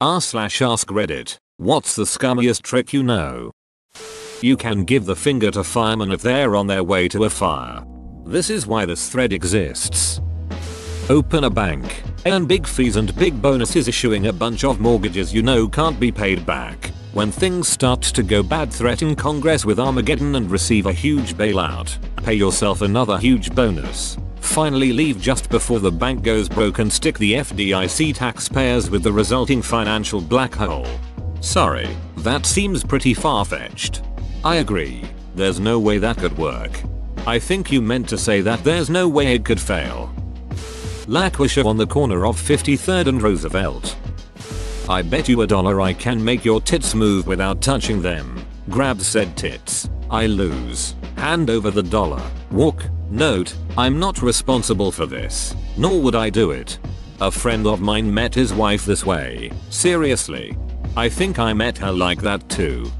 r slash ask reddit. What's the scummiest trick you know? You can give the finger to firemen if they're on their way to a fire. This is why this thread exists. Open a bank, earn big fees and big bonuses issuing a bunch of mortgages you know can't be paid back. When things start to go bad threaten Congress with Armageddon and receive a huge bailout. Pay yourself another huge bonus. Finally leave just before the bank goes broke and stick the FDIC taxpayers with the resulting financial black hole. Sorry, that seems pretty far-fetched. I agree, there's no way that could work. I think you meant to say that there's no way it could fail. Laquisha on the corner of 53rd and Roosevelt. I bet you a dollar I can make your tits move without touching them. Grab said tits. I lose. Hand over the dollar. Walk. Note, I'm not responsible for this. Nor would I do it. A friend of mine met his wife this way. Seriously. I think I met her like that too.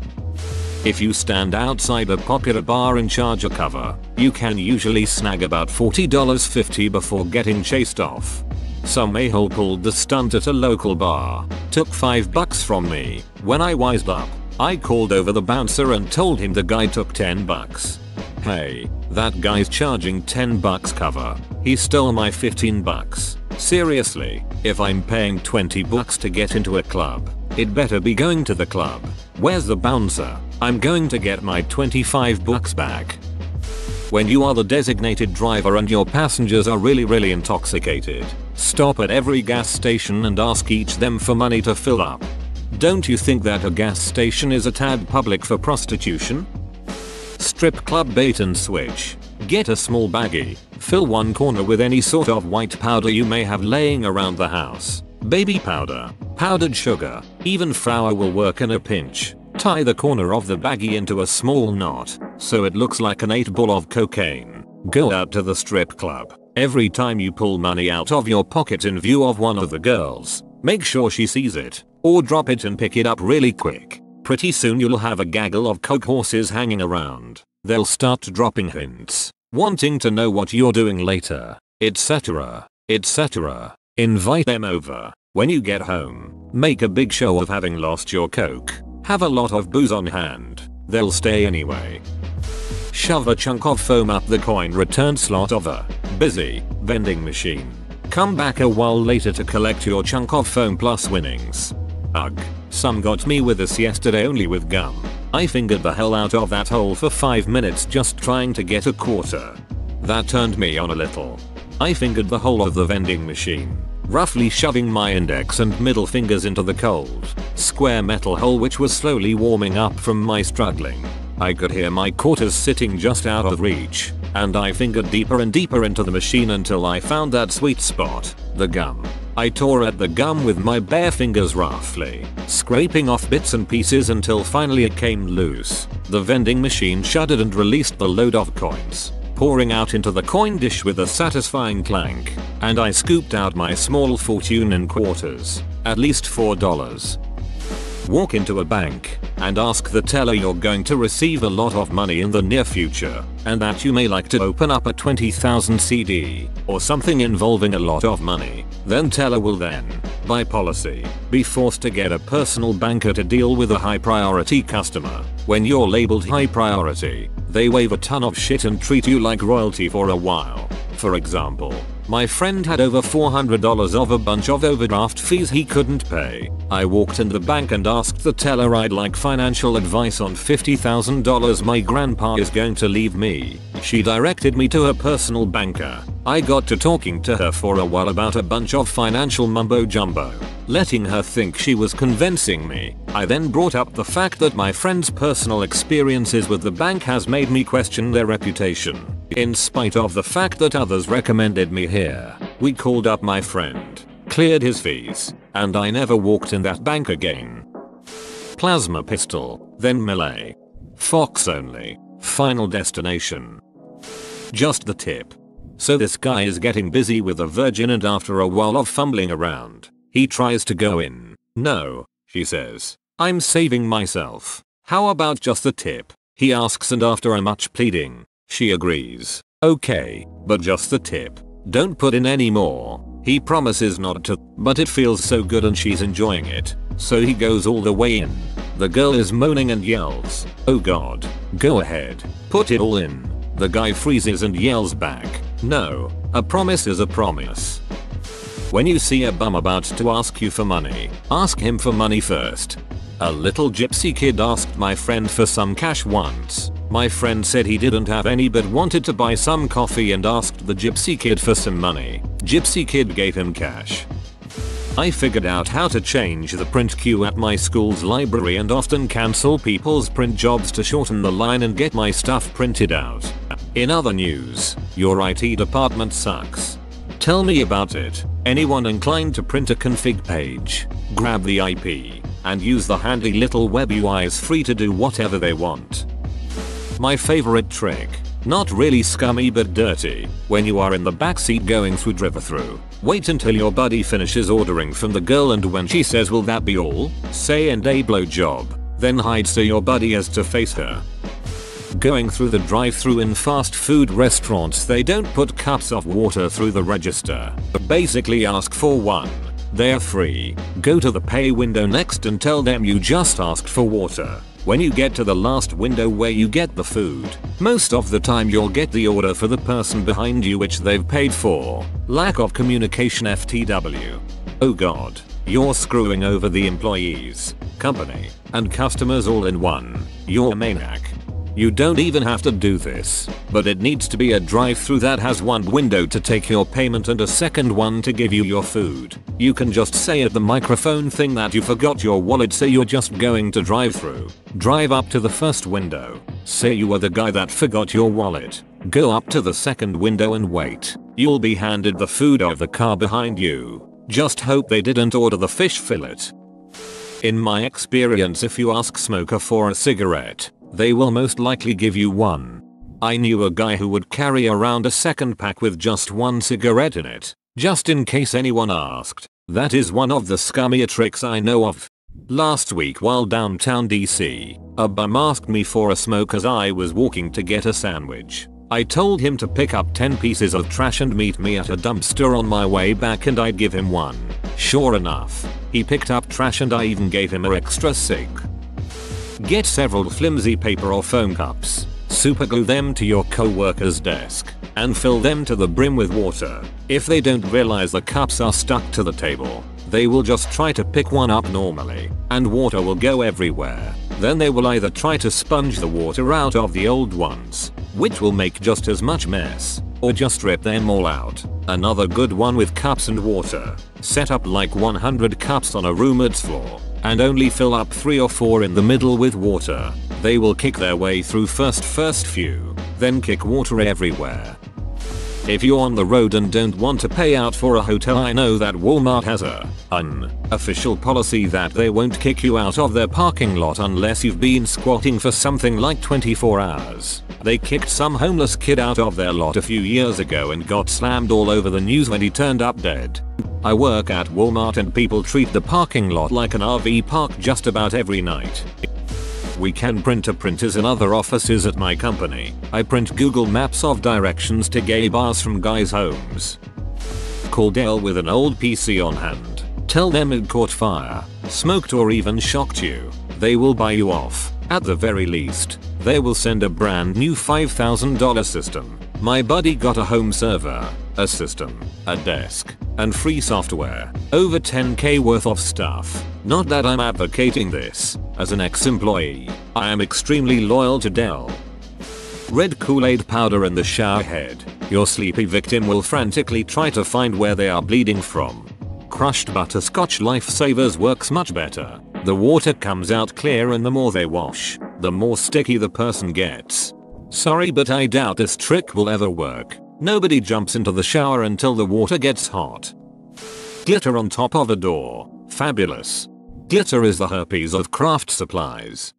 If you stand outside a popular bar and charge a cover, you can usually snag about $40.50 before getting chased off. Some a-hole pulled the stunt at a local bar, took 5 bucks from me. When I wised up, I called over the bouncer and told him the guy took 10 bucks. Hey, that guy's charging 10 bucks cover. He stole my 15 bucks. Seriously, if I'm paying 20 bucks to get into a club, it better be going to the club. Where's the bouncer? I'm going to get my 25 bucks back. When you are the designated driver and your passengers are really really intoxicated, stop at every gas station and ask each them for money to fill up. Don't you think that a gas station is a tad public for prostitution? Strip club bait and switch. Get a small baggie, fill one corner with any sort of white powder you may have laying around the house. Baby powder, powdered sugar, even flour will work in a pinch. Tie the corner of the baggie into a small knot, so it looks like an 8 ball of cocaine. Go out to the strip club. Every time you pull money out of your pocket in view of one of the girls, make sure she sees it, or drop it and pick it up really quick. Pretty soon you'll have a gaggle of coke horses hanging around. They'll start dropping hints, wanting to know what you're doing later, etc, etc. Invite them over. When you get home, make a big show of having lost your coke. Have a lot of booze on hand. They'll stay anyway. Shove a chunk of foam up the coin return slot of a busy vending machine. Come back a while later to collect your chunk of foam plus winnings. Ugh. Some got me with this yesterday only with gum. I fingered the hell out of that hole for 5 minutes just trying to get a quarter. That turned me on a little. I fingered the whole of the vending machine, roughly shoving my index and middle fingers into the cold, square metal hole which was slowly warming up from my struggling. I could hear my quarters sitting just out of reach, and I fingered deeper and deeper into the machine until I found that sweet spot, the gum. I tore at the gum with my bare fingers roughly, scraping off bits and pieces until finally it came loose. The vending machine shuddered and released the load of coins, pouring out into the coin dish with a satisfying clank, and I scooped out my small fortune in quarters, at least $4. Walk into a bank and ask the teller you're going to receive a lot of money in the near future and that you may like to open up a 20,000 CD or something involving a lot of money. Then teller will then, by policy, be forced to get a personal banker to deal with a high priority customer. When you're labeled high priority, they wave a ton of shit and treat you like royalty for a while. For example, my friend had over $400 of a bunch of overdraft fees he couldn't pay. I walked in the bank and asked the teller I'd like financial advice on $50,000 my grandpa is going to leave me. She directed me to her personal banker. I got to talking to her for a while about a bunch of financial mumbo jumbo, letting her think she was convincing me. I then brought up the fact that my friend's personal experiences with the bank has made me question their reputation. In spite of the fact that others recommended me here, we called up my friend, cleared his fees, and I never walked in that bank again. Plasma pistol, then melee. Fox only. Final destination. Just the tip. So this guy is getting busy with a virgin and after a while of fumbling around, he tries to go in. No, she says. I'm saving myself. How about just the tip? He asks and after a much pleading, she agrees. Okay, but just the tip. Don't put in any more. He promises not to, but it feels so good and she's enjoying it. So he goes all the way in. The girl is moaning and yells, oh god, go ahead, put it all in. The guy freezes and yells back, no, a promise is a promise. When you see a bum about to ask you for money, ask him for money first. A little gypsy kid asked my friend for some cash once. My friend said he didn't have any but wanted to buy some coffee and asked the gypsy kid for some money. Gypsy kid gave him cash. I figured out how to change the print queue at my school's library and often cancel people's print jobs to shorten the line and get my stuff printed out. In other news, your IT department sucks. Tell me about it. Anyone inclined to print a config page, grab the IP, and use the handy little web UI is free to do whatever they want. My favorite trick. Not really scummy but dirty. When you are in the backseat going through drive through, wait until your buddy finishes ordering from the girl and when she says will that be all, say and a blow job. Then hide so your buddy has to face her. Going through the drive through in fast food restaurants they don't put cups of water through the register. But basically ask for one. They're free. Go to the pay window next and tell them you just asked for water. When you get to the last window where you get the food, most of the time you'll get the order for the person behind you which they've paid for. Lack of communication FTW. Oh god, you're screwing over the employees, company, and customers all in one. You're a maniac. You don't even have to do this, but it needs to be a drive through that has one window to take your payment and a second one to give you your food. You can just say at the microphone thing that you forgot your wallet say you're just going to drive through. Drive up to the first window. Say you were the guy that forgot your wallet. Go up to the second window and wait. You'll be handed the food of the car behind you. Just hope they didn't order the fish fillet. In my experience if you ask smoker for a cigarette, they will most likely give you one. I knew a guy who would carry around a second pack with just one cigarette in it, just in case anyone asked. That is one of the scummier tricks I know of. Last week while downtown DC, a bum asked me for a smoke as I was walking to get a sandwich. I told him to pick up 10 pieces of trash and meet me at a dumpster on my way back and I'd give him one. Sure enough, he picked up trash and I even gave him a extra cig. Get several flimsy paper or foam cups, superglue them to your co-worker's desk, and fill them to the brim with water. If they don't realize the cups are stuck to the table, they will just try to pick one up normally, and water will go everywhere. Then they will either try to sponge the water out of the old ones, which will make just as much mess, or just rip them all out. Another good one with cups and water. Set up like 100 cups on a roommate's floor and only fill up 3 or 4 in the middle with water. They will kick their way through first first few, then kick water everywhere. If you're on the road and don't want to pay out for a hotel I know that Walmart has a unofficial policy that they won't kick you out of their parking lot unless you've been squatting for something like 24 hours. They kicked some homeless kid out of their lot a few years ago and got slammed all over the news when he turned up dead. I work at Walmart and people treat the parking lot like an RV park just about every night. We can print printers in other offices at my company. I print Google Maps of directions to gay bars from guys' homes. Call Dell with an old PC on hand. Tell them it caught fire, smoked or even shocked you. They will buy you off. At the very least, they will send a brand new $5,000 system. My buddy got a home server, a system, a desk, and free software. Over 10k worth of stuff. Not that I'm advocating this. As an ex-employee, I am extremely loyal to Dell. Red Kool-Aid powder in the shower head. Your sleepy victim will frantically try to find where they are bleeding from. Crushed butterscotch lifesavers works much better. The water comes out clear and the more they wash, the more sticky the person gets. Sorry but I doubt this trick will ever work. Nobody jumps into the shower until the water gets hot. Glitter on top of a door. Fabulous. Glitter is the herpes of craft supplies.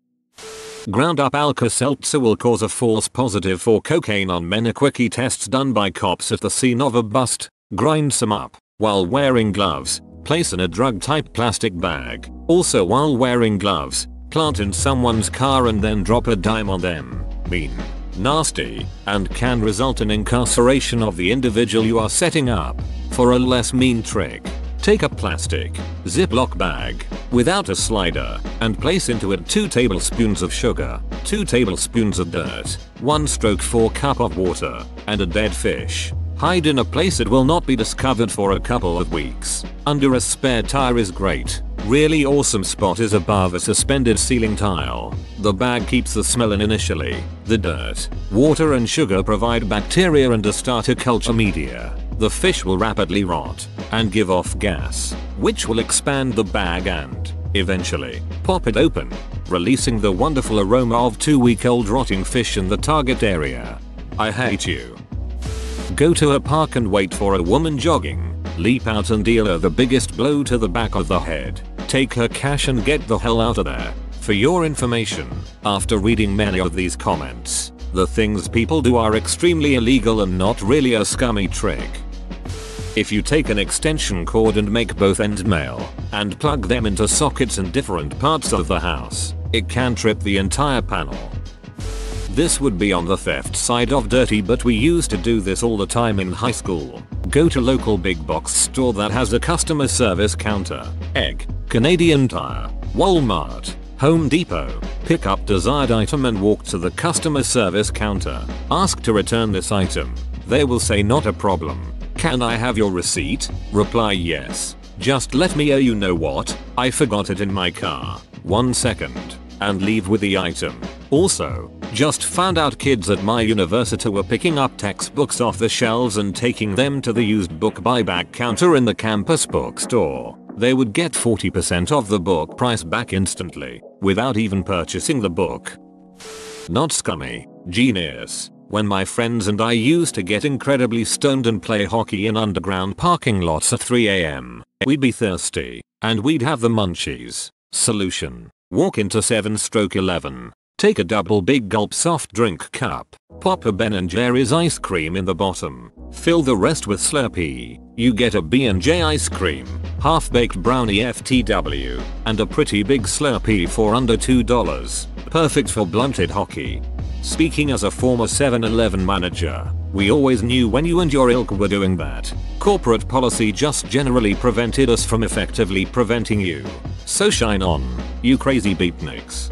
Ground up Alka-Seltzer will cause a false positive for cocaine on men. A quickie tests done by cops at the scene of a bust. Grind some up while wearing gloves. Place in a drug type plastic bag. Also while wearing gloves. Plant in someone's car and then drop a dime on them. Mean nasty, and can result in incarceration of the individual you are setting up. For a less mean trick, Take a plastic Ziploc bag without a slider and place into it 2 tablespoons of sugar, 2 tablespoons of dirt, 1 stroke 4 cup of water, and a dead fish. Hide in a place it will not be discovered for a couple of weeks. Under a spare tire is great. Really awesome spot is above a suspended ceiling tile. The bag keeps the smell in initially. The dirt, water and sugar provide bacteria and a starter culture media. The fish will rapidly rot and give off gas, which will expand the bag and, eventually, pop it open, releasing the wonderful aroma of 2 week old rotting fish in the target area. I hate you. Go to a park and wait for a woman jogging. Leap out and deal her the biggest blow to the back of the head. Take her cash and get the hell out of there. For your information, after reading many of these comments, the things people do are extremely illegal and not really a scummy trick. If you take an extension cord and make both ends male and plug them into sockets in different parts of the house, it can trip the entire panel. This would be on the theft side of dirty but we used to do this all the time in high school. Go to local big box store that has a customer service counter, egg, Canadian Tire, Walmart, Home Depot, pick up desired item and walk to the customer service counter. Ask to return this item. They will say not a problem. Can I have your receipt? Reply yes. Just let me oh you know what, I forgot it in my car. One second. And leave with the item. Also, just found out kids at my university were picking up textbooks off the shelves and taking them to the used book buyback counter in the campus bookstore. They would get 40% of the book price back instantly, without even purchasing the book. Not scummy, genius. When my friends and I used to get incredibly stoned and play hockey in underground parking lots at 3am, we'd be thirsty, and we'd have the munchies. Solution. Walk into 7 stroke 11. Take a double big gulp soft drink cup. Pop a Ben & Jerry's ice cream in the bottom. Fill the rest with Slurpee. You get a B&J ice cream, half-baked brownie FTW, and a pretty big Slurpee for under $2. Perfect for blunted hockey. Speaking as a former 7-Eleven manager, we always knew when you and your ilk were doing that. Corporate policy just generally prevented us from effectively preventing you. So shine on, you crazy beatniks.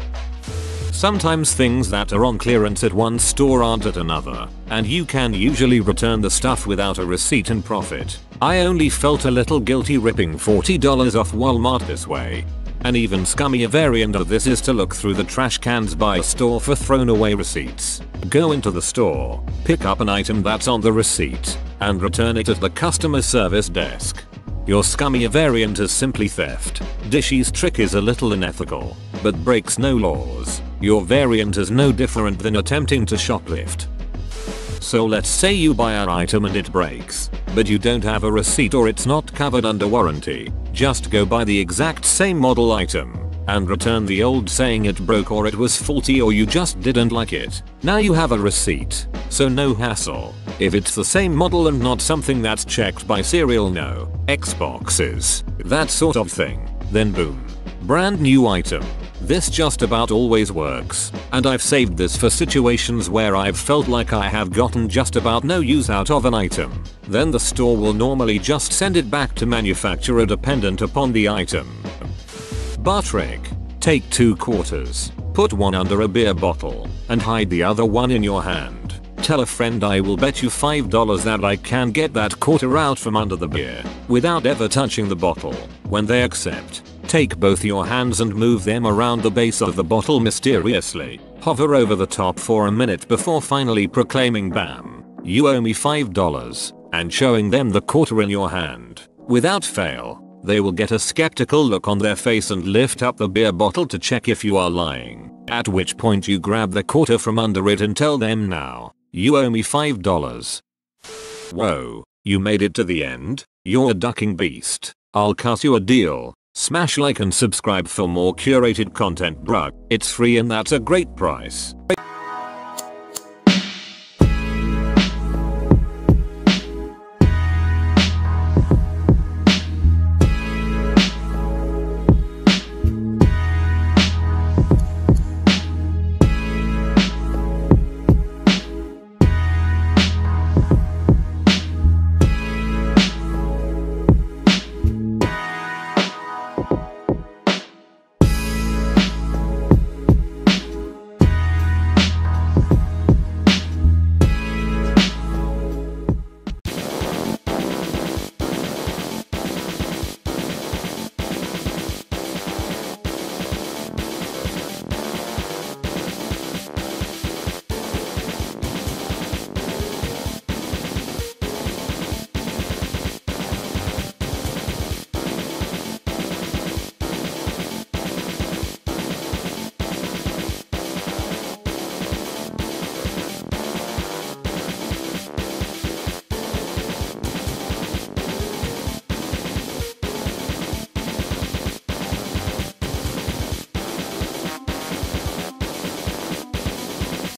Sometimes things that are on clearance at one store aren't at another, and you can usually return the stuff without a receipt and profit. I only felt a little guilty ripping $40 off Walmart this way. An even scummier variant of this is to look through the trash cans by store for thrown away receipts. Go into the store, pick up an item that's on the receipt, and return it at the customer service desk. Your scummier variant is simply theft. Dishy's trick is a little unethical, but breaks no laws. Your variant is no different than attempting to shoplift. So let's say you buy an item and it breaks, but you don't have a receipt or it's not covered under warranty. Just go buy the exact same model item and return the old saying it broke or it was faulty or you just didn't like it. Now you have a receipt, so no hassle. If it's the same model and not something that's checked by serial no, Xboxes, that sort of thing, then boom. Brand new item. This just about always works, and I've saved this for situations where I've felt like I have gotten just about no use out of an item. Then the store will normally just send it back to manufacturer dependent upon the item. Bar trick. Take two quarters, put one under a beer bottle, and hide the other one in your hand. Tell a friend I will bet you $5 that I can get that quarter out from under the beer, without ever touching the bottle. When they accept, Take both your hands and move them around the base of the bottle mysteriously. Hover over the top for a minute before finally proclaiming bam, you owe me $5, and showing them the quarter in your hand. Without fail, they will get a skeptical look on their face and lift up the beer bottle to check if you are lying. At which point you grab the quarter from under it and tell them now, you owe me $5. Whoa, you made it to the end? You're a ducking beast. I'll cuss you a deal. Smash like and subscribe for more curated content bruh. It's free and that's a great price.